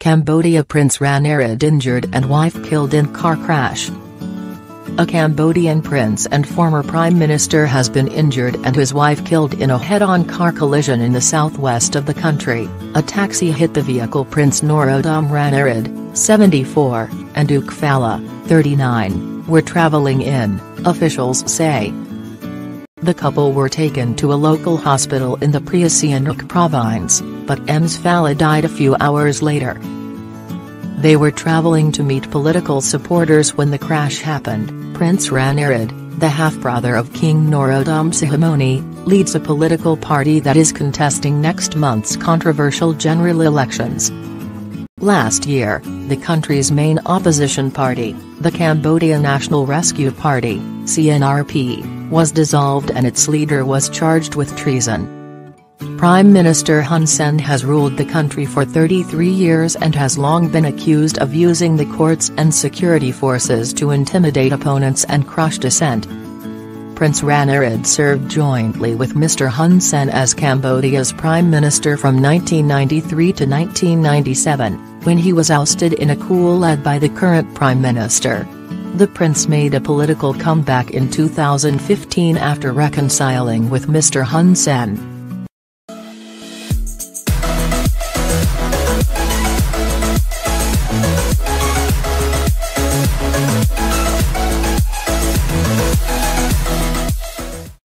Cambodia Prince Ranariddh injured and wife killed in car crash. A Cambodian prince and former prime minister has been injured and his wife killed in a head-on car collision in the southwest of the country. A taxi hit the vehicle Prince Norodom Ranariddh, 74, and Ouk Phalla, 39, were traveling in, officials say. The couple were taken to a local hospital in the Preah Sihanouk province, but Ms Phalla died a few hours later. They were traveling to meet political supporters when the crash happened. Prince Ranariddh, the half-brother of King Norodom Sihamoni, leads a political party that is contesting next month's controversial general elections. Last year, the country's main opposition party, the Cambodia National Rescue Party, CNRP, was dissolved and its leader was charged with treason. Prime Minister Hun Sen has ruled the country for 33 years and has long been accused of using the courts and security forces to intimidate opponents and crush dissent. Prince Ranariddh served jointly with Mr Hun Sen as Cambodia's prime minister from 1993 to 1997, when he was ousted in a coup led by the current prime minister. The prince made a political comeback in 2015 after reconciling with Mr Hun Sen.